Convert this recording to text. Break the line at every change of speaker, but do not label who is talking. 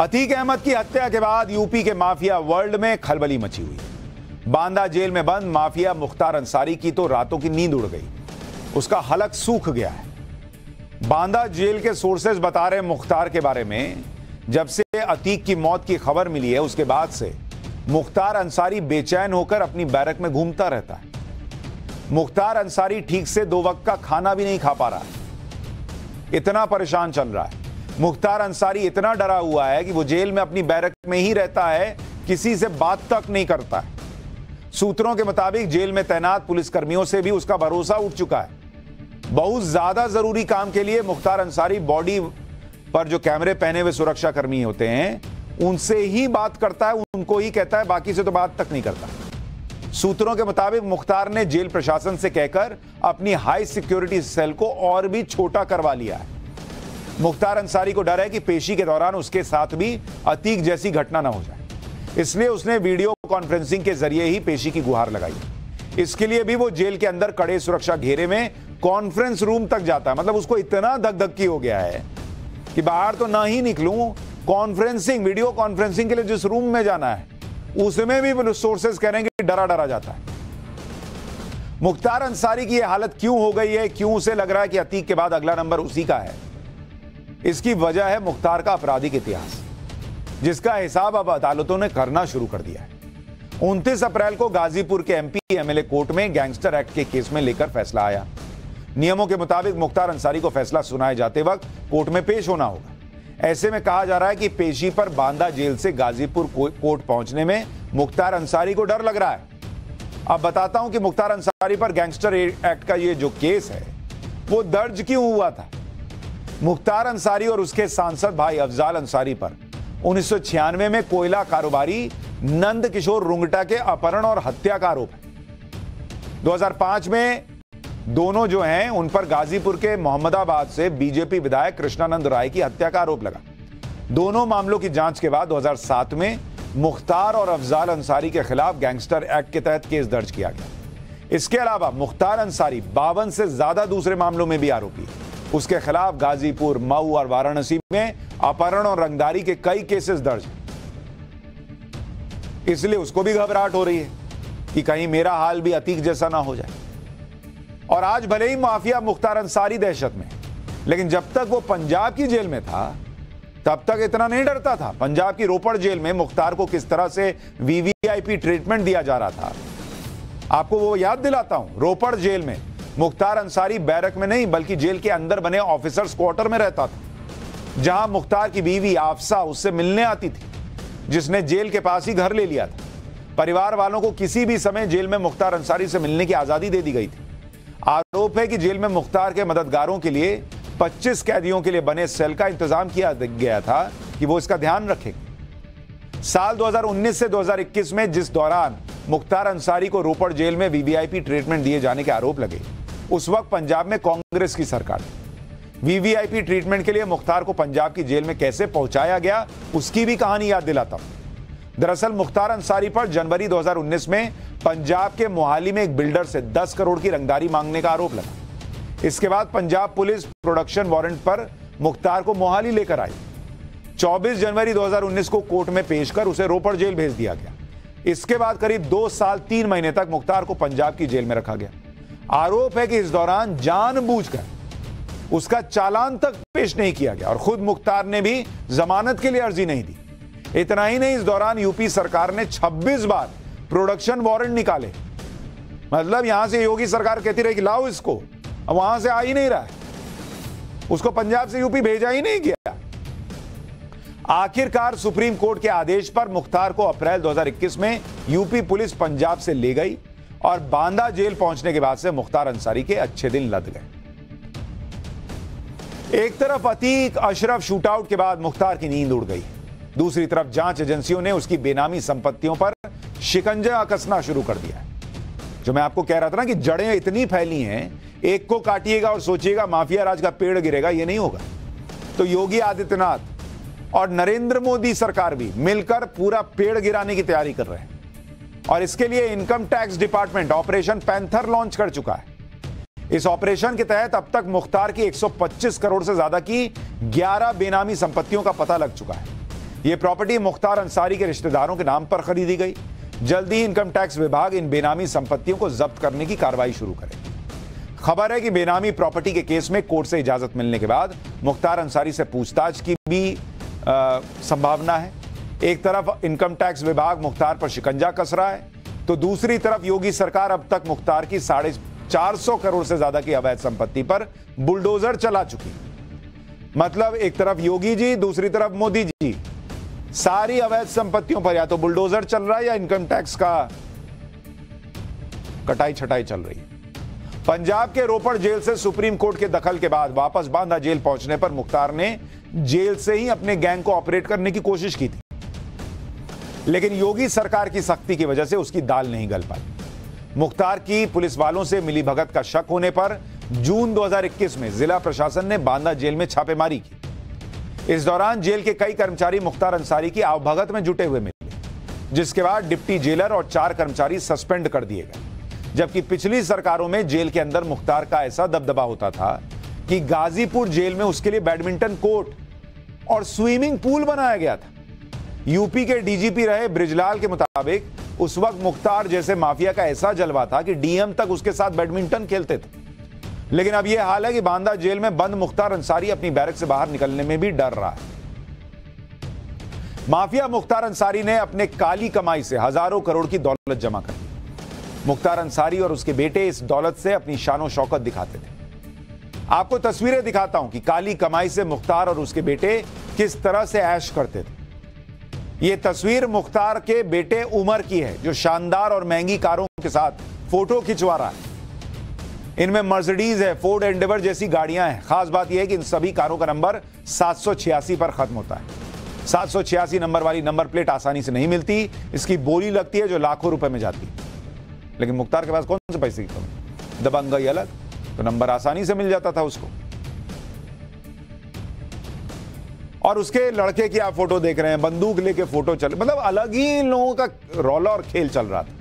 अतीक अहमद की हत्या के बाद यूपी के माफिया वर्ल्ड में खलबली मची हुई। बांदा जेल में बंद, माफिया मुख्तार अंसारी की तो रातों की नींद उड़ गई। उसका हलक सूख गया है। बांदा जेल के सोर्सेज बता रहे मुख्तार के बारे में। जब से अतीक की मौत की खबर मिली है, उसके बाद से मुख्तार अंसारी बेचैन होकर अपनी बैरक में घूमता रहता है। मुख्तार अंसारी ठीक से दो वक्त का खाना भी नहीं खा पा रहा इतना परेशान चल रहा है। मुख्तार अंसारी इतना डरा हुआ है कि वो जेल में अपनी बैरक में ही रहता है, किसी से बात तक नहीं करता है। सूत्रों के मुताबिक जेल में तैनात पुलिसकर्मियों से भी उसका भरोसा उठ चुका है। बहुत ज़्यादा ज़रूरी काम के लिए मुख्तार अंसारी बॉडी पर जो कैमरे पहने हुए सुरक्षा कर्मी होते हैं, उनसे ही बात करता है, उनको ही कहता है, बाकी से तो बात तक नहीं करता। सूत्रों के मुताबिक मुख्तार ने जेल प्रशासन से कहकर अपनी हाई सिक्योरिटी सेल को और भी छोटा करवा लिया है। मुख्तार अंसारी को डर है कि पेशी के दौरान उसके साथ भी अतीक जैसी घटना ना हो जाए। इसलिए उसने वीडियो कॉन्फ्रेंसिंग के ज़रिए ही पेशी की गुहार लगाई इसके लिए भी वो जेल के अंदर कड़े सुरक्षा घेरे में कॉन्फ्रेंस रूम तक जाता है। मतलब उसको इतना धक धक्की हो गया है कि बाहर तो ना ही निकलूं, कॉन्फ्रेंसिंग, वीडियो कॉन्फ्रेंसिंग के लिए जिस रूम में जाना है, उसमें भी सोर्सेस कह रहे हैं कि डरा डरा जाता है। मुख्तार अंसारी की यह हालत क्यों हो गई है? क्यों उसे लग रहा है कि अतीक के बाद अगला नंबर उसी का है? इसकी वजह है मुख्तार का आपराधिक इतिहास, जिसका हिसाब अब अदालतों ने करना शुरू कर दिया है। 29 अप्रैल को गाजीपुर के एमपी एमएलए कोर्ट में गैंगस्टर एक्ट के केस में लेकर फैसला आया। नियमों के मुताबिक मुख्तार अंसारी को फैसला सुनाए जाते वक्त कोर्ट में पेश होना होगा। ऐसे में कहा जा रहा है कि पेशी पर बांदा जेल से गाजीपुर कोर्ट पहुँचने में मुख्तार अंसारी को डर लग रहा है। अब बताता हूँ कि मुख्तार अंसारी पर गैंगस्टर एक्ट का ये जो केस है, वो दर्ज क्यों हुआ था? मुख्तार अंसारी और उसके सांसद भाई अफजाल अंसारी पर। उन्नीस सौ छियानवे में कोयला कारोबारी नंद किशोर रुंगटा के अपहरण और हत्या का आरोप। है 2005 में दोनों जो हैं, उन पर गाजीपुर के मोहम्मदाबाद से बीजेपी विधायक कृष्णानंद राय की हत्या का आरोप लगा। दोनों मामलों की जाँच के बाद 2007 में मुख्तार और अफजाल अंसारी के खिलाफ गैंगस्टर एक्ट के तहत केस दर्ज किया गया। इसके अलावा मुख्तार अंसारी बावन से ज़्यादा दूसरे मामलों में भी आरोपी है। उसके खिलाफ गाजीपुर, मऊ और वाराणसी में अपहरण और रंगदारी के कई केसेस दर्ज इसलिए उसको भी घबराहट हो रही है कि कहीं मेरा हाल भी अतीक जैसा ना हो जाए। और आज भले ही माफिया मुख्तार अंसारी दहशत में लेकिन जब तक वो पंजाब की जेल में था, तब तक इतना नहीं डरता था, पंजाब की रोपड़ जेल में मुख्तार को किस तरह से वीवीआईपी ट्रीटमेंट दिया जा रहा था। आपको वो याद दिलाता हूँ, रोपड़ जेल में मुख्तार अंसारी बैरक में नहीं, बल्कि जेल के अंदर बने ऑफिसर्स क्वार्टर में रहता था, जहाँ मुख्तार की बीवी आफसा उससे मिलने आती थी, जिसने जेल के पास ही घर ले लिया था। परिवार वालों को किसी भी समय जेल में मुख्तार अंसारी से मिलने की आज़ादी दे दी गई थी। आरोप है कि जेल में मुख्तार के मददगारों के लिए 25 कैदियों के लिए बने सेल का इंतज़ाम किया गया था कि वो इसका ध्यान रखें। साल 2019 से 2021 में जिस दौरान मुख्तार अंसारी को रोपड़ जेल में वीवीआईपी ट्रीटमेंट दिए जाने के आरोप लगे उस वक्त पंजाब में कांग्रेस की सरकार वीवीआईपी ट्रीटमेंट के लिए मुख्तार को पंजाब की जेल में कैसे पहुँचाया गया, उसकी भी कहानी याद दिलाता हूँ। दरअसल मुख्तार अंसारी पर जनवरी 2019 में पंजाब के मोहाली में एक बिल्डर से 10 करोड़ की रंगदारी मांगने का आरोप लगा। इसके बाद पंजाब पुलिस प्रोडक्शन वारंट पर मुख्तार को मोहाली लेकर आई। 24 जनवरी 2019 को कोर्ट में पेश कर उसे रोपड़ जेल भेज दिया गया। इसके बाद करीब दो साल, तीन महीने तक मुख्तार को पंजाब की जेल में रखा गया। आरोप है कि इस दौरान जानबूझकर उसका चालान तक पेश नहीं किया गया और खुद मुख्तार ने भी जमानत के लिए अर्जी नहीं दी। इतना ही नहीं, इस दौरान यूपी सरकार ने 26 बार प्रोडक्शन वारंट निकाले। मतलब यहाँ से योगी सरकार कहती रही कि लाओ इसको। अब वहाँ से आ ही नहीं रहा है। उसको पंजाब से यूपी भेजा ही नहीं गया। आखिरकार सुप्रीम कोर्ट के आदेश पर मुख्तार को अप्रैल 2021 में यूपी पुलिस पंजाब से ले गई। और बांदा जेल पहुँचने के बाद से मुख्तार अंसारी के अच्छे दिन लद गए। एक तरफ़ अतीक अशरफ शूटआउट के बाद मुख्तार की नींद उड़ गई। दूसरी तरफ़ जाँच एजेंसियों ने उसकी बेनामी संपत्तियों पर शिकंजा कसना शुरू कर दिया। जो मैं आपको कह रहा था ना कि जड़ें इतनी फैली हैं, एक को काटिएगा और सोचिएगा माफिया राज का पेड़ गिरेगा यह नहीं होगा। तो योगी आदित्यनाथ और नरेंद्र मोदी सरकार भी मिलकर पूरा पेड़ गिराने की तैयारी कर रहे हैं। और इसके लिए income tax department operation panther launch कर चुका है। इस ऑपरेशन के तहत अब तक मुख्तार की 125 करोड़ से ज़्यादा की 11 बेनामी संपत्तियों का पता लग चुका है। यह प्रॉपर्टी मुख्तार अंसारी के रिश्तेदारों के नाम पर खरीदी गई। जल्दी ही इनकम टैक्स विभाग इन बेनामी संपत्तियों को जब्त करने की कार्रवाई शुरू करे। खबर है कि बेनामी प्रॉपर्टी के केस में कोर्ट से इजाज़त मिलने के बाद मुख्तार अंसारी से पूछताछ की भी संभावना है। एक तरफ़ इनकम टैक्स विभाग मुख्तार पर शिकंजा कस रहा है तो दूसरी तरफ़ योगी सरकार अब तक मुख्तार की साढ़े चार सौ करोड़ से ज़्यादा की अवैध संपत्ति पर बुलडोजर चला चुकी। मतलब एक तरफ़ योगी जी, दूसरी तरफ़ मोदी जी। सारी अवैध संपत्तियों पर या तो बुलडोजर चल रहा है या इनकम टैक्स का कटाई छटाई चल रही पंजाब के रोपड़ जेल से सुप्रीम कोर्ट के दखल के बाद वापस बांदा जेल पहुँचने पर मुख्तार ने जेल से ही अपने गैंग को ऑपरेट करने की कोशिश की थी। लेकिन योगी सरकार की सख्ती की वजह से उसकी दाल नहीं गल पाई। मुख्तार की पुलिस वालों से मिली भगत का शक होने पर जून 2021 में जिला प्रशासन ने बांदा जेल में छापेमारी की। इस दौरान जेल के कई कर्मचारी मुख्तार अंसारी की आवभगत में जुटे हुए मिले, जिसके बाद डिप्टी जेलर और चार कर्मचारी सस्पेंड कर दिए गए। जबकि पिछली सरकारों में जेल के अंदर मुख्तार का ऐसा दबदबा होता था कि गाजीपुर जेल में उसके लिए बैडमिंटन कोर्ट और स्विमिंग पूल बनाया गया था। यूपी के डीजीपी रहे ब्रिजलाल के मुताबिक, उस वक्त मुख्तार जैसे माफिया का ऐसा जलवा था कि डीएम तक उसके साथ बैडमिंटन खेलते थे। लेकिन अब यह हाल है कि बांदा जेल में बंद मुख्तार अंसारी अपनी बैरक से बाहर निकलने में भी डर रहा है। माफिया मुख्तार अंसारी ने अपने काली कमाई से हज़ारों करोड़ की दौलत जमा कर दी। मुख्तार अंसारी और उसके बेटे इस दौलत से अपनी शानो शौकत दिखाते थे। आपको तस्वीरें दिखाता हूँ कि काली कमाई से मुख्तार और उसके बेटे किस तरह से ऐश करते थे। यह तस्वीर मुख्तार के बेटे उमर की है, जो शानदार और महँगी कारों के साथ फ़ोटो खिंचवा रहा है। इनमें मर्सिडीज है, फोर्ड एंडेवर जैसी गाड़ियाँ हैं। खास बात यह है कि इन सभी कारों का नंबर सात सौ छियासी पर खत्म होता है। सात सौ छियासी नंबर वाली नंबर प्लेट आसानी से नहीं मिलती, इसकी बोली लगती है जो लाखों रुपए में जाती। है लेकिन मुख्तार के पास कौन से पैसे की कमी? दबंग गई अलग तो नंबर आसानी से मिल जाता था उसको। और उसके लड़के की आप फ़ोटो देख रहे हैं, बंदूक लेके फ़ोटो चल मतलब अलग ही लोगों का रोला और खेल चल रहा था।